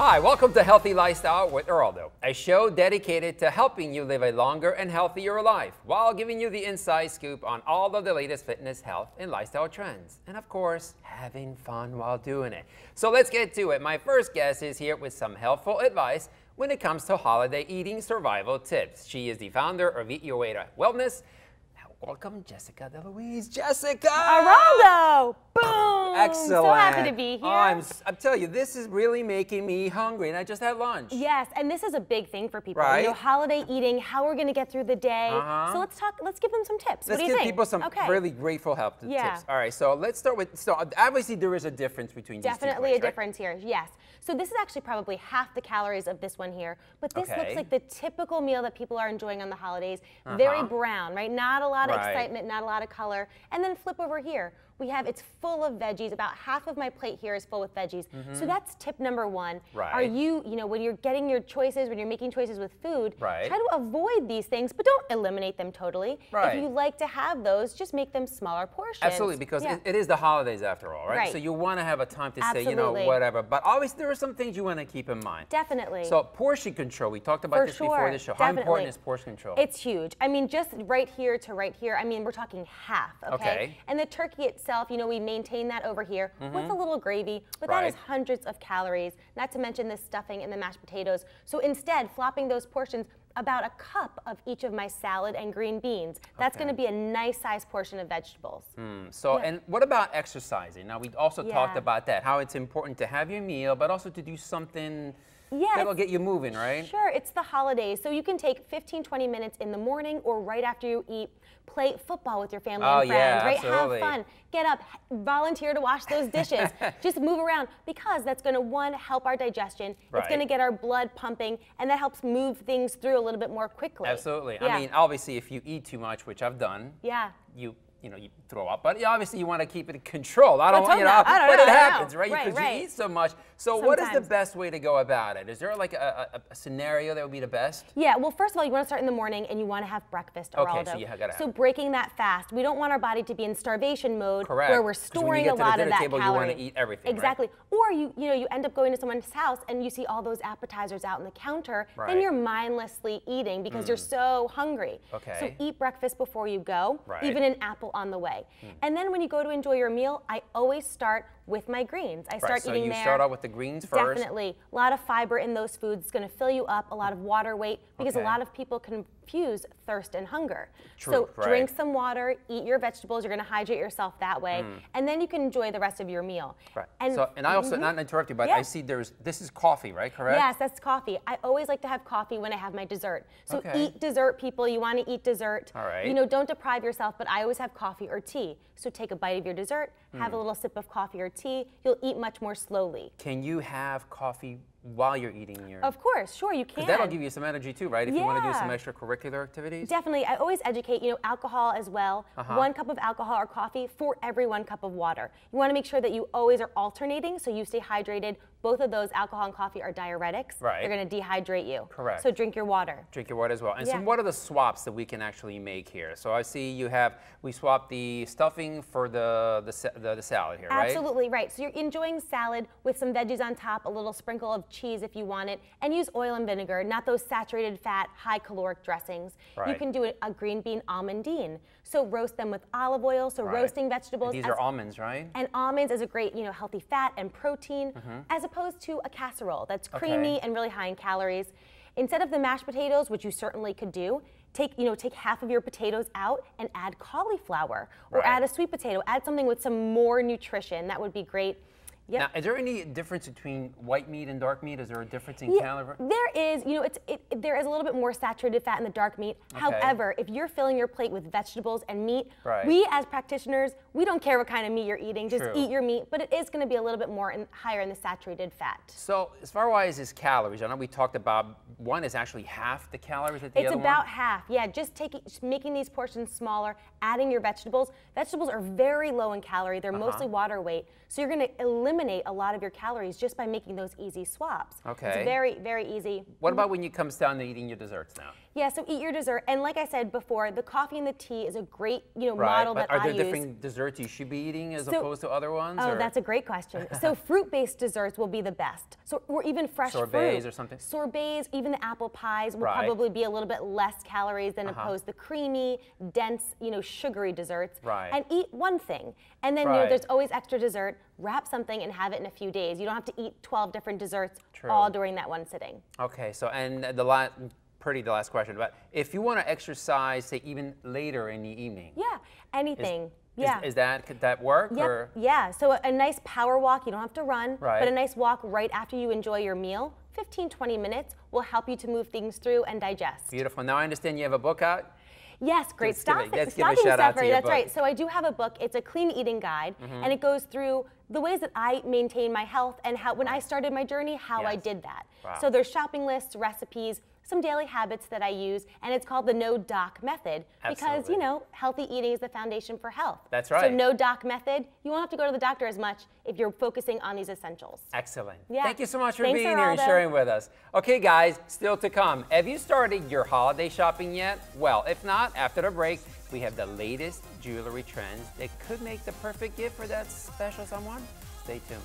Hi, welcome to Healthy Lifestyle with Eraldo, a show dedicated to helping you live a longer and healthier life while giving you the inside scoop on all of the latest fitness, health, and lifestyle trends. And of course, having fun while doing it. So let's get to it. My first guest is here with some helpful advice when it comes to holiday eating survival tips. She is the founder of Eat Your Way to Wellness. Welcome, Jessica DeLuise. Jessica! Eraldo! Boom! Excellent. So happy to be here. Oh, I'm, I'm telling you, this is really making me hungry, and I just had lunch. Yes, and this is a big thing for people. Right. You know, holiday eating, how we're going to get through the day. Uh-huh. So let's talk. Let's give them some tips. Let's what do you give think? people some okay. really grateful help Yeah. tips. All right, so let's start with. So obviously there is a difference between Definitely these a two plates, right? difference here. Yes. So this is actually probably half the calories of this one here, but this Okay. looks like the typical meal that people are enjoying on the holidays. Very Uh-huh. brown, right? Not a lot of Right. excitement, not a lot of color. And then flip over here. We have it's full of veggies. About half of my plate here is full with veggies. So that's tip number one. Right. Are Mm-hmm. You, you know, when you're getting your choices, when you're making choices with food, Right. try to avoid these things, but don't eliminate them totally. Right. If you like to have those, just make them smaller portions. Absolutely, because Yeah. it, it is the holidays after all, right? Right. So you want to have a time to say, you know, whatever. But always there are some things you want to keep in mind. Definitely. So portion control. We talked about For this sure. before the show. How important is portion control? It's huge. I mean, just right here to right here, I mean, we're talking half, okay? Okay. And the turkey itself, you know, we maintain that over here mm-hmm. with a little gravy, but that. Right. is hundreds of calories, not to mention the stuffing and the mashed potatoes. So instead, flopping those portions, about a cup of each of my salad and green beans. That's Okay. going to be a nice sized portion of vegetables. Hmm, so, Yeah. and what about exercising? Now, we also talked about that, how it's important to have your meal, but also to do something Yeah, that'll get you moving, right? Sure, it's the holidays. So you can take 15, 20 minutes in the morning or right after you eat, play football with your family Oh, and yeah, friends, right? absolutely. Have fun. Get up, volunteer to wash those dishes. Just move around because that's going to one help our digestion. right. It's going to get our blood pumping and that helps move things through a little bit more quickly. Absolutely. Yeah. I mean, obviously, if you eat too much, which I've done, yeah. you you know you throw up. But obviously, you want to keep it in control. I don't, Let's want you know. I don't but it I don't know. happens, right? Right, Because right. you eat so much. So, what is the best way to go about it? Is there like a, a, a scenario that would be the best? Yeah, well, first of all, you want to start in the morning and you want to have breakfast, Okay, Eraldo. so you gotta So breaking that fast. We don't want our body to be in starvation mode Correct, where we're 'cause when you storing a to lot of that table, you calorie. wanna eat everything, right? Exactly. Or you, you know, you end up going to someone's house and you see all those appetizers out on the counter. Right. Then you're mindlessly eating because you're mm. so hungry. Okay. So eat breakfast before you go. Right. Even an apple on the way. Hmm. And then when you go to enjoy your meal, I always start with my greens. I start right. So eating you there. start out with the greens first. Definitely. A lot of fiber in those foods. It's going to fill you up, a lot of water weight, because Okay. a lot of people confuse thirst and hunger. True, so right. drink some water, eat your vegetables. You're going to hydrate yourself that way, and then you can enjoy the rest of your meal. Hmm. Right. And, so, and I also Mhm. not to interrupt you, but Yeah. I see there's this is coffee, right? Correct. Yes, that's coffee. I always like to have coffee when I have my dessert. So Okay. eat dessert, people. You want to eat dessert. All right. You know, don't deprive yourself, but I always have coffee or tea. So take a bite of your dessert, have a Hmm. little sip of coffee or tea. You'll eat much more slowly. Can you have coffee while you're eating your? Of course, sure, you can. That'll give you some energy too, right? If you want to do some Yeah. extracurricular activities. Definitely. I always educate, you know, alcohol as well. Uh-huh. One cup of alcohol or coffee for every one cup of water. You want to make sure that you always are alternating so you stay hydrated. Both of those, alcohol and coffee, are diuretics. Right. They're going to dehydrate you. Correct. So drink your water. Drink your water as well. And so, what are the swaps that we can actually make here? So, I see you have we swapped the stuffing for the the, the, the salad here, right? Absolutely right. So you're enjoying salad with some veggies on top, a little sprinkle of cheese if you want it, and use oil and vinegar, not those saturated fat, high caloric dressings. You can do a, a green bean almondine. So roast them with olive oil, so Right. roasting vegetables. These as- are almonds, right? And almonds is a great, you know, healthy fat and protein, mm-hmm. as opposed to a casserole that's creamy. Okay. and really high in calories. Instead of the mashed potatoes, which you certainly could do, take, you know, take half of your potatoes out and add cauliflower or Right. add a sweet potato. Add something with some more nutrition. That would be great. Yep. Now, is there any difference between white meat and dark meat? Is there a difference in Yeah, calorie? there is, you know, it's it, there is a little bit more saturated fat in the dark meat. However, if you're filling your plate with vegetables and meat, Right. we as practitioners, we don't care what kind of meat you're eating. Just True. eat your meat, but it is going to be a little bit more in, higher in the saturated fat. So, as far as his calories, I know we talked about one is actually half the calories that the It's other one. It's about half. Yeah, just taking, just making these portions smaller, adding your vegetables. Vegetables are very low in calorie. They're Uh-huh. mostly water weight. So you're going to eliminate eliminate a lot of your calories just by making those easy swaps. Okay. It's very, very easy. What about mm-hmm. when it comes down to eating your desserts now? Yeah, so eat your dessert. And like I said before, the coffee and the tea is a great, you know, Right. model But that are I there use. different desserts you should be eating as So- opposed to other ones? Oh, or? that's a great question. So fruit-based desserts will be the best. So or even fresh Sorbets fruit. or something? Sorbets, even the apple pies will Right. Probably be a little bit less calories than uh-huh. opposed to the creamy, dense, you know, sugary desserts. Right. And eat one thing. And then you know, there's always extra dessert. Wrap something and have it in a few days. You don't have to eat 12 different desserts True. all during that one sitting. Okay, so and the last, pretty the last question, but if you want to exercise, say even later in the evening, Yeah, anything. is, yeah. is that could that work Yep. or? Yeah. So a, a nice power walk, you don't have to run, Right. but a nice walk right after you enjoy your meal, 15, 20 minutes, will help you to move things through and digest. Beautiful. Now I understand you have a book out. Yes, great Let's give stuff. let's give a shout out to your That's book. right. So I do have a book. It's a clean eating guide, mm-hmm. and it goes through the ways that I maintain my health and how when I started my journey, how I did that. Wow. So there's shopping lists, recipes, some daily habits that I use, and it's called the No Doc Method because you know healthy eating is the foundation for health. That's right. So. No Doc Method, you won't have to go to the doctor as much if you're focusing on these essentials. Excellent. Yeah. Thank you so much for Thanks, being here and sharing with us. Okay, guys, still to come. Have you started your holiday shopping yet? Well, if not, after the break, we have the latest jewelry trends that could make the perfect gift for that special someone. Stay tuned.